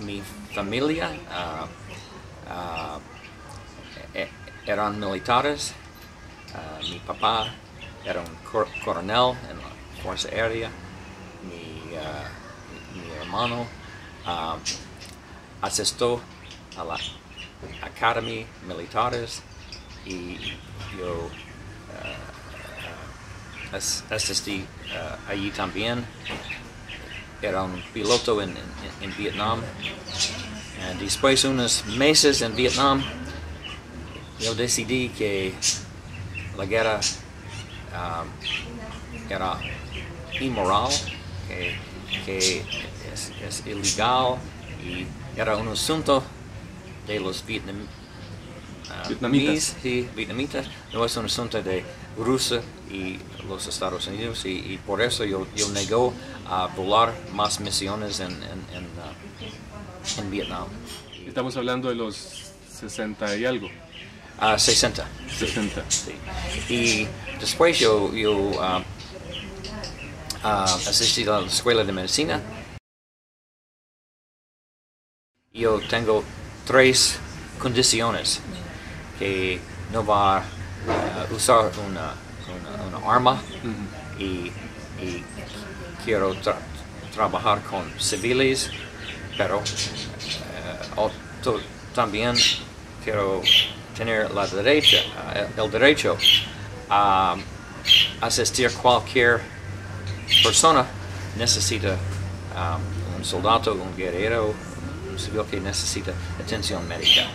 mi familia ah, ah, e- eran militares. Ah, mi papá era un cor- coronel en la Fuerza Aérea. Mi, mi- hermano asistió a la Academy Militares y yo as- asistí ah, allí también. Era un piloto en, en- en Vietnam. Después de unos meses en Vietnam, yo decidí que la guerra ah, era inmoral, que, que es, es ilegal y era un asunto de los vietnam, ah, Vietnamitas. mis- sí, vietnamitas, no es un asunto de Rusia y los Estados Unidos y, y por eso yo, yo negó a volar más misiones en, en, en, en Vietnam. Estamos hablando de los 60 y algo, Ah, 60. 60. Sí. Y después yo, yo ah, ah, asistí a la escuela de medicina. Yo tengo tres condiciones que no va a usar una, una- una arma y, y quiero tra- trabajar con civiles, pero eh, también quiero tener la derecha, eh, el, el derecho a asistir cualquier persona necesita um, un soldado, un guerrero, un civil que necesita atención médica.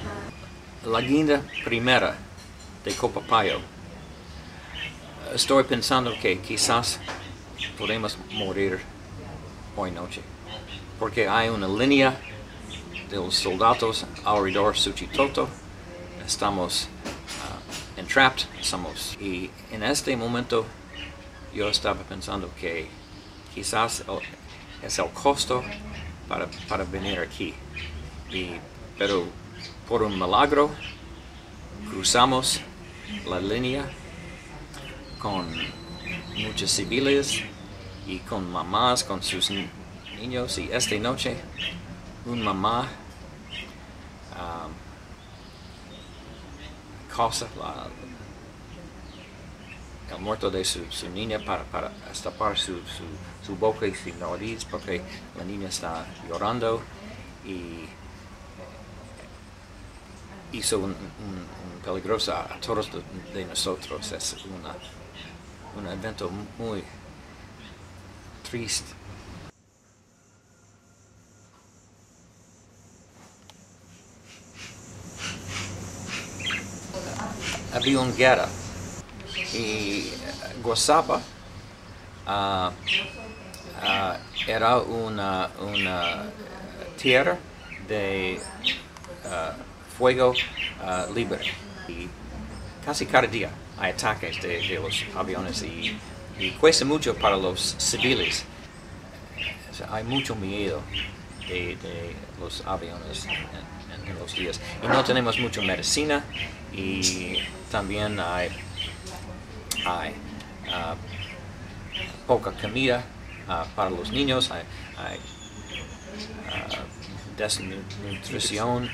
La guinda primera de Copapayo. Estoy pensando que quizás podemos morir hoy noche, porque hay una línea de los soldados alrededor Suchitoto. Estamos ah, entrapped, estamos y en este momento yo estaba pensando que quizás es el costo para, para venir aquí. Y, pero por un milagro cruzamos la línea con muchos civiles y con mamás, con sus ni- niños. Y esta noche, una mamá um, cosa la, el muerto de su, su niña para, para destapar su, su, su boca y su nariz porque la niña está llorando y hizo un, peligroso a, todos de, nosotros. Es una, un evento muy triste. Había una guerra y Guasapa ah, ah, era una, una tierra de ah, fuego ah, libre y casi cada día hay ataques de, los aviones y, y cuesta mucho para los civiles. Hay mucho miedo de, de los aviones en, los días. Y no tenemos mucha medicina y también hay, hay ah, poca comida ah, para los niños, hay, hay desnutrición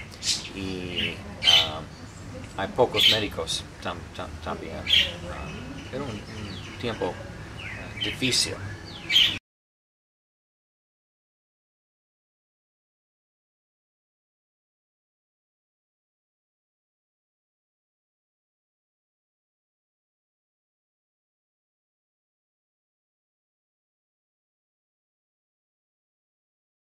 y ah, hay pocos médicos tam- tam- también. Ah, era un, un tiempo ah, difícil.